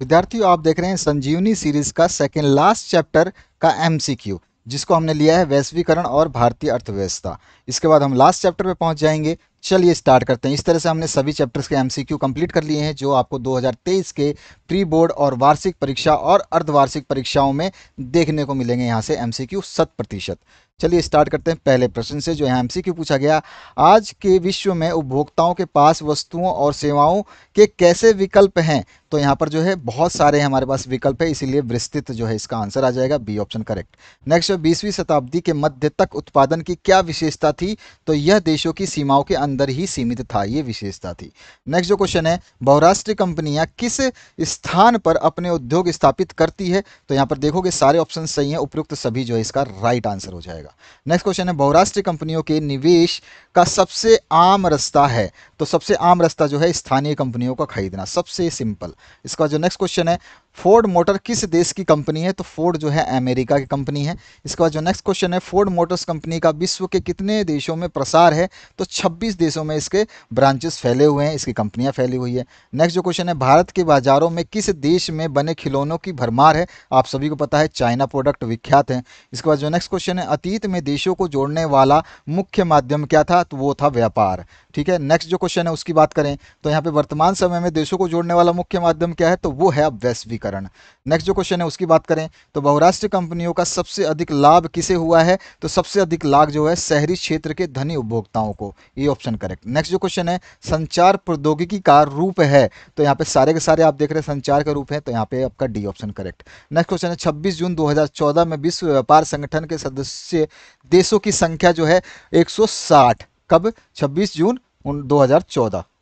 विद्यार्थियों, आप देख रहे हैं संजीवनी सीरीज़ का सेकेंड लास्ट चैप्टर का एमसीक्यू जिसको हमने लिया है वैश्वीकरण और भारतीय अर्थव्यवस्था। इसके बाद हम लास्ट चैप्टर पे पहुँच जाएँगे। चलिए स्टार्ट करते हैं। इस तरह से हमने सभी चैप्टर्स के एमसीक्यू कंप्लीट कर लिए हैं, जो आपको 2023 के प्री बोर्ड और वार्षिक परीक्षा और अर्धवार्षिक परीक्षाओं में देखने को मिलेंगे। यहाँ से एमसीक्यू शत प्रतिशत। चलिए स्टार्ट करते हैं पहले प्रश्न से, जो यहाँ एमसीक्यू पूछा गया। आज के विश्व में उपभोक्ताओं के पास वस्तुओं और सेवाओं के कैसे विकल्प हैं? तो यहाँ पर जो है, बहुत सारे हमारे पास विकल्प है, इसीलिए विस्तृत जो है इसका आंसर आ जाएगा बी ऑप्शन करेक्ट नेक्स्ट बीसवीं शताब्दी के मध्य तक उत्पादन की क्या विशेषता थी? तो यह देशों की सीमाओं के अंदर ही सीमित था, ये विशेषता थी। नेक्स्ट जो क्वेश्चन है, बहुराष्ट्रीय कंपनियाँ किस स्थान पर अपने उद्योग स्थापित करती है? तो यहाँ पर देखोगे, सारे ऑप्शन सही है उपयुक्त सभी जो है इसका राइट आंसर हो जाएगा। नेक्स्ट क्वेश्चन है, बहुराष्ट्रीय कंपनियों के निवेश का सबसे आम रास्ता है। तो सबसे आम रास्ता जो है स्थानीय कंपनियों का खरीदना, सबसे सिंपल इसका जो नेक्स्ट क्वेश्चन है फोर्ड मोटर किस देश की कंपनी है? तो फोर्ड जो है अमेरिका की कंपनी है। इसके बाद जो नेक्स्ट क्वेश्चन है फोर्ड मोटर्स कंपनी का विश्व के कितने देशों में प्रसार है? तो 26 देशों में इसके ब्रांचेस फैले हुए हैं, इसकी कंपनियाँ फैली हुई है। नेक्स्ट जो क्वेश्चन है, भारत के बाजारों में किस देश में बने खिलौनों की भरमार है? आप सभी को पता है चाइना प्रोडक्ट विख्यात है। इसके बाद जो नेक्स्ट क्वेश्चन है, अतीत में देशों को जोड़ने वाला मुख्य माध्यम क्या था? तो वो था व्यापार। ठीक है? नेक्स्ट जो क्वेश्चन है, उसकी बात करें तो यहाँ पे वर्तमान समय में देशों को जोड़ने वाला मुख्य माध्यम क्या है? तो वो है अब वैश्वीकरण। नेक्स्ट जो क्वेश्चन है, उसकी बात करें तो बहुराष्ट्रीय कंपनियों का सबसे अधिक लाभ किसे हुआ है? तो सबसे अधिक लाभ जो है, शहरी क्षेत्र के धनी उपभोक्ताओं को। ये ऑप्शन करेक्ट नेक्स्ट जो क्वेश्चन है, संचार प्रौद्योगिकी का रूप है। तो यहाँ पे सारे के सारे आप देख रहे हैं, संचार का रूप है तो यहाँ पे आपका D option correct next question है, छब्बीस जून दो हज़ार चौदह में विश्व व्यापार संगठन के सदस्य देशों की संख्या जो है, एक सौ साठ। कब? 26 जून 2014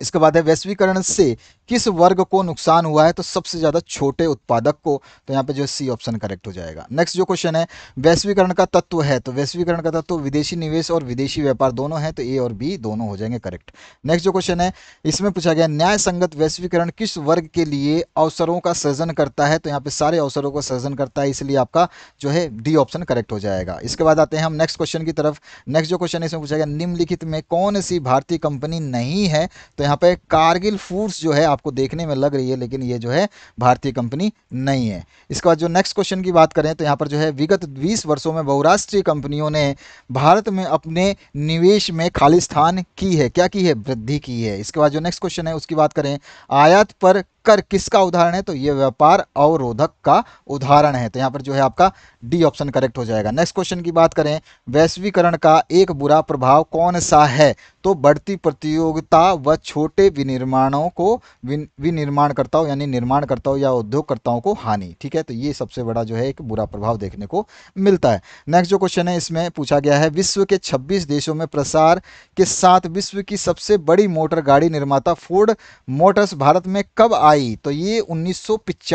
इसके बाद है वैश्वीकरण से किस वर्ग को नुकसान हुआ है? तो सबसे ज़्यादा छोटे उत्पादक को। तो यहाँ पे जो सी ऑप्शन करेक्ट हो जाएगा। नेक्स्ट जो क्वेश्चन है, वैश्वीकरण का तत्व है। तो वैश्वीकरण का तत्व विदेशी निवेश और विदेशी व्यापार दोनों है तो ए और बी दोनों हो जाएँगे करेक्ट नेक्स्ट जो क्वेश्चन है, इसमें पूछा गया न्याय संगत वैश्वीकरण किस वर्ग के लिए अवसरों का सृजन करता है? तो यहाँ पे सारे अवसरों का सृजन करता है, इसलिए आपका जो है डी ऑप्शन करेक्ट हो जाएगा। इसके बाद आते हैं हम नेक्स्ट क्वेश्चन की तरफ़। नेक्स्ट जो क्वेश्चन है, इसमें पूछा गया, निम्नलिखित में कौन सी भारतीय कंपनी नहीं है? तो यहाँ पे कारगिल फूड्स जो है आपको देखने में लग रही है, लेकिन ये जो है भारतीय कंपनी नहीं है। इसके बाद जो नेक्स्ट क्वेश्चन की बात करें तो यहाँ पर जो है विगत 20 वर्षों में बहुराष्ट्रीय कंपनियों ने भारत में अपने निवेश में खाली स्थान की है, क्या की है? वृद्धि की है। इसके बाद जो नेक्स्ट क्वेश्चन है, उसकी बात करें, आयात पर कर किसका उदाहरण है? तो ये व्यापार अवरोधक का उदाहरण है। तो यहाँ पर जो है आपका डी ऑप्शन करेक्ट हो जाएगा। नेक्स्ट क्वेश्चन की बात करें, वैश्वीकरण का एक बुरा प्रभाव कौन सा है? तो बढ़ती प्रतियोगिता व छोटे विनिर्माणों को विनिर्माणकर्ताओं यानी निर्माणकर्ताओं या उद्योगकर्ताओं को हानि। ठीक है? तो ये सबसे बड़ा जो है एक बुरा प्रभाव देखने को मिलता है। नेक्स्ट जो क्वेश्चन है, इसमें पूछा गया है, विश्व के 26 देशों में प्रसार के साथ विश्व की सबसे बड़ी मोटर गाड़ी निर्माता फोर्ड मोटर्स भारत में कब आई? तो ये उन्नीस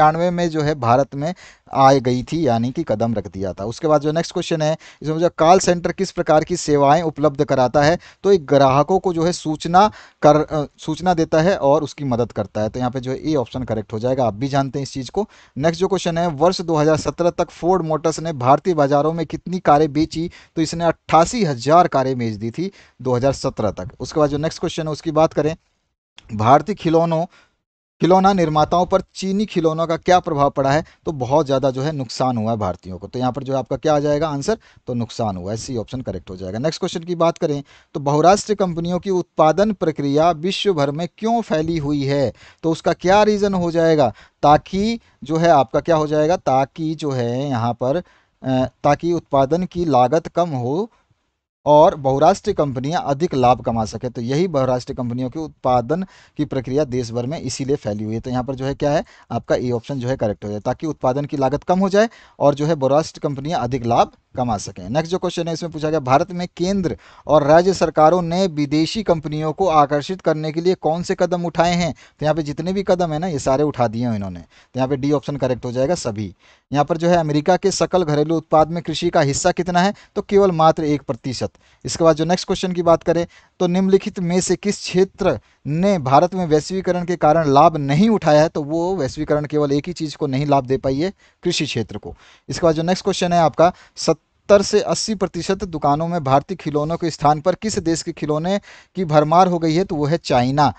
में जो है भारत में आ गई थी, यानी कि कदम रख दिया था। उसके बाद जो नेक्स्ट क्वेश्चन है, इसमें जो कॉल सेंटर किस प्रकार की सेवाएँ उपलब्ध कराता है तो एक ग्राहकों को जो है सूचना कर सूचना देता है और उसकी मदद करता है। तो यहाँ पे जो है ए ऑप्शन करेक्ट हो जाएगा। आप भी जानते हैं इस चीज़ को। नेक्स्ट जो क्वेश्चन है, वर्ष 2017 तक फोर्ड मोटर्स ने भारतीय बाजारों में कितनी कारें बेची तो इसने अट्ठासी हज़ार कारें बेच दी थी 2017 तक। उसके बाद जो नेक्स्ट क्वेश्चन है, उसकी बात करें। भारतीय खिलौनों खिलौना निर्माताओं पर चीनी खिलौनों का क्या प्रभाव पड़ा है? तो बहुत ज़्यादा जो है नुकसान हुआ है भारतीयों को। तो यहाँ पर जो आपका क्या आ जाएगा आंसर? तो नुकसान हुआ है। सी ऑप्शन करेक्ट हो जाएगा। नेक्स्ट क्वेश्चन की बात करें तो बहुराष्ट्रीय कंपनियों की उत्पादन प्रक्रिया विश्व भर में क्यों फैली हुई है? तो उसका क्या रीज़न हो जाएगा? ताकि जो है आपका क्या हो जाएगा? ताकि जो है यहाँ पर ताकि उत्पादन की लागत कम हो और बहुराष्ट्रीय कंपनियाँ अधिक लाभ कमा सके। तो यही बहुराष्ट्रीय कंपनियों के उत्पादन की प्रक्रिया देश भर में इसीलिए फैली हुई है। तो यहाँ पर जो है क्या है? आपका ई ऑप्शन जो है करेक्ट हो जाए, ताकि उत्पादन की लागत कम हो जाए और जो है बहुराष्ट्रीय कंपनियाँ अधिक लाभ कमा सकें। नेक्स्ट जो क्वेश्चन है, इसमें पूछा गया, भारत में केंद्र और राज्य सरकारों ने विदेशी कंपनियों को आकर्षित करने के लिए कौन से कदम उठाए हैं? तो यहाँ पे जितने भी कदम है ना, ये सारे उठा दिए हैं इन्होंने। तो यहाँ पे डी ऑप्शन करेक्ट हो जाएगा सभी। यहाँ पर जो है, अमेरिका के सकल घरेलू उत्पाद में कृषि का हिस्सा कितना है? तो केवल मात्र एक प्रतिशत। इसके बाद जो नेक्स्ट क्वेश्चन की बात करें तो निम्नलिखित में से किस क्षेत्र ने भारत में वैश्वीकरण के कारण लाभ नहीं उठाया है तो वो वैश्वीकरण केवल एक ही चीज़ को नहीं लाभ दे पाई है, कृषि क्षेत्र को। इसके बाद जो नेक्स्ट क्वेश्चन है आपका, सत्तर से अस्सी प्रतिशत दुकानों में भारतीय खिलौनों के स्थान पर किस देश के खिलौने की भरमार हो गई है तो वो है चाइना।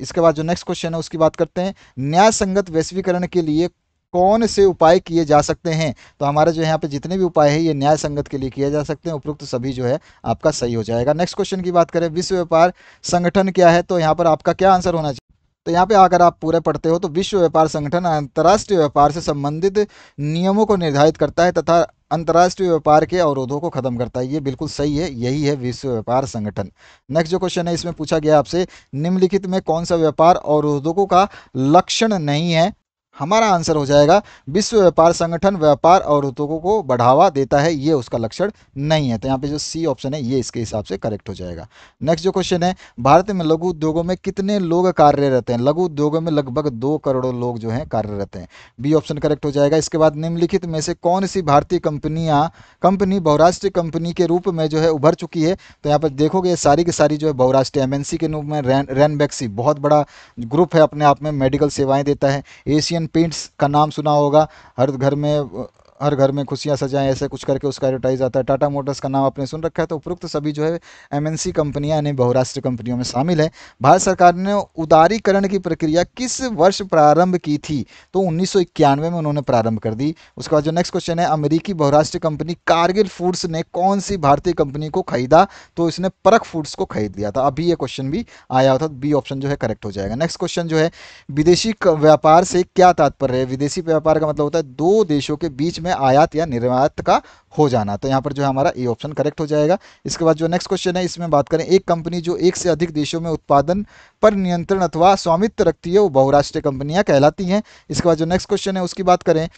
इसके बाद जो नेक्स्ट क्वेश्चन है, उसकी बात करते हैं। न्याय संगत वैश्वीकरण के लिए कौन से उपाय किए जा सकते हैं? तो हमारे जो यहाँ पे जितने भी उपाय हैं, ये न्याय संगत के लिए किए जा सकते हैं। उपयुक्त सभी जो है आपका सही हो जाएगा। नेक्स्ट क्वेश्चन की बात करें, विश्व व्यापार संगठन क्या है? तो यहाँ पर आपका क्या आंसर होना चाहिए? तो यहाँ पे अगर आप पूरे पढ़ते हो तो विश्व व्यापार संगठन अंतर्राष्ट्रीय व्यापार से संबंधित नियमों को निर्धारित करता है तथा अंतर्राष्ट्रीय व्यापार के अवरोधों को खत्म करता है। ये बिल्कुल सही है, यही है विश्व व्यापार संगठन। नेक्स्ट जो क्वेश्चन है, इसमें पूछा गया आपसे, निम्नलिखित में कौन सा व्यापार अवरोधों का लक्षण नहीं है? हमारा आंसर हो जाएगा, विश्व व्यापार संगठन व्यापार और उद्योगों को बढ़ावा देता है, ये उसका लक्षण नहीं है। तो यहाँ पे जो सी ऑप्शन है, ये इसके हिसाब से करेक्ट हो जाएगा। नेक्स्ट जो क्वेश्चन है, भारत में लघु उद्योगों में कितने लोग कार्यरत हैं? लघु उद्योगों में लगभग दो करोड़ लोग जो हैं कार्यरत हैं। बी ऑप्शन करेक्ट हो जाएगा। इसके बाद निम्नलिखित में से कौन सी भारतीय कंपनियाँ, कंपनी, बहुराष्ट्रीय कंपनी के रूप में जो है उभर चुकी है? तो यहाँ पर देखोगे, सारी की सारी जो है बहुराष्ट्रीय एम के रूप में रैन रैनबैक्सी बहुत बड़ा ग्रुप है अपने आप में मेडिकल सेवाएँ देता है। एशियन पेंट्स का नाम सुना होगा। हर घर में हर घर में खुशियाँ सजाएँ, ऐसे कुछ करके उसका एडवर्टाइज आता है। टाटा मोटर्स का नाम आपने सुन रखा है तो उपयुक्त सभी जो है एमएनसी कंपनियाँ, यानी बहुराष्ट्रीय कंपनियों में शामिल है। भारत सरकार ने उदारीकरण की प्रक्रिया किस वर्ष प्रारंभ की थी? तो उन्नीस सौ इक्यानवे में उन्होंने प्रारंभ कर दी। उसके बाद जो नेक्स्ट क्वेश्चन है, अमेरिकी बहुराष्ट्रीय कंपनी कारगिल फूड्स ने कौन सी भारतीय कंपनी को खरीदा? तो इसने परख फूड्स को खरीद लिया था। अभी ये क्वेश्चन भी आया होता बी ऑप्शन जो है करेक्ट हो जाएगा। नेक्स्ट क्वेश्चन जो है, विदेशी व्यापार से क्या तात्पर्य है? विदेशी व्यापार का मतलब होता है, दो देशों के बीच में आयात या निर्यात का हो जाना। तो यहाँ पर जो है हमारा ए ऑप्शन करेक्ट हो जाएगा। इसके बाद जो नेक्स्ट क्वेश्चन है, इसमें बात करें, एक कंपनी जो एक से अधिक देशों में उत्पादन पर नियंत्रण अथवा स्वामित्व रखती है, वो बहुराष्ट्रीय कंपनियाँ कहलाती हैं। इसके बाद जो नेक्स्ट क्वेश्चन है, उसकी बात करें,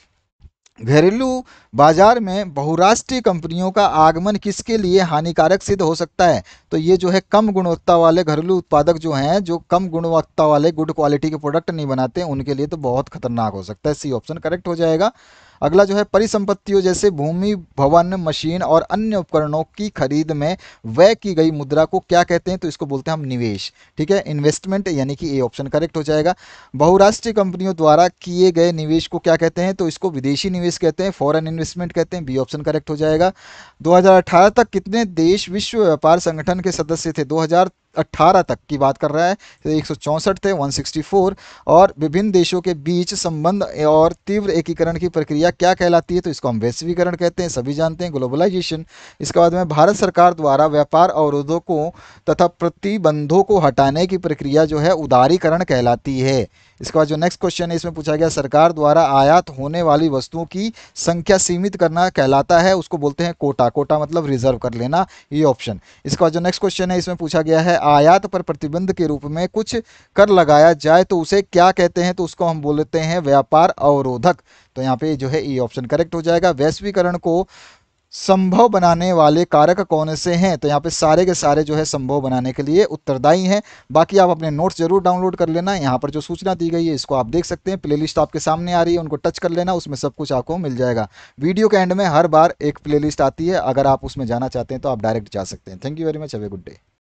घरेलू बाज़ार में बहुराष्ट्रीय कंपनियों का आगमन किसके लिए हानिकारक सिद्ध हो सकता है? तो ये जो है कम गुणवत्ता वाले घरेलू उत्पादक जो हैं, जो कम गुणवत्ता वाले गुड क्वालिटी के प्रोडक्ट नहीं बनाते, उनके लिए तो बहुत खतरनाक हो सकता है। सी ऑप्शन करेक्ट हो जाएगा। अगला जो है परिसंपत्तियों जैसे भूमि, भवन, मशीन और अन्य उपकरणों की खरीद में व्यय की गई मुद्रा को क्या कहते हैं तो इसको बोलते हैं हम निवेश। ठीक है? इन्वेस्टमेंट यानी कि ये ऑप्शन करेक्ट हो जाएगा। बहुराष्ट्रीय कंपनियों द्वारा किए गए निवेश को क्या कहते हैं तो इसको विदेशी निवेश कहते हैं फॉरन इन्वेस्टमेंट कहते हैं बी ऑप्शन करेक्ट हो जाएगा। 2018 तक कितने देश विश्व व्यापार संगठन के सदस्य थे? 2018 तक की बात कर रहा है तो एक थे 164 और विभिन्न देशों के बीच संबंध और तीव्र एकीकरण की प्रक्रिया क्या कहलाती है तो इसको हम वैश्वीकरण कहते हैं, सभी जानते हैं, ग्लोबलाइजेशन। इसके बाद में भारत सरकार द्वारा व्यापार अवरोधों को तथा प्रतिबंधों को हटाने की प्रक्रिया जो है, उदारीकरण कहलाती है। इसके बाद जो नेक्स्ट क्वेश्चन है, इसमें पूछा गया, सरकार द्वारा आयात होने वाली वस्तुओं की संख्या सीमित करना कहलाता है, उसको बोलते हैं कोटा। कोटा मतलब रिज़र्व कर लेना, ये ऑप्शन इसके बाद जो नेक्स्ट क्वेश्चन है, इसमें पूछा गया है, आयात पर प्रतिबंध के रूप में कुछ कर लगाया जाए तो उसे क्या कहते हैं? तो उसको हम बोलते हैं व्यापार अवरोधक। तो यहाँ पे जो है, ये ऑप्शन करेक्ट हो जाएगा। वैश्वीकरण को संभव बनाने वाले कारक कौन से हैं? तो यहाँ पे सारे के सारे जो है संभव बनाने के लिए उत्तरदायी हैं। बाकी आप अपने नोट्स ज़रूर डाउनलोड कर लेना। यहाँ पर जो सूचना दी गई है, इसको आप देख सकते हैं। प्लेलिस्ट आपके सामने आ रही है, उनको टच कर लेना, उसमें सब कुछ आपको मिल जाएगा। वीडियो के एंड में हर बार एक प्ले आती है। अगर आप उसमें जाना चाहते हैं तो आप डायरेक्ट जा सकते हैं। Thank you very much have good day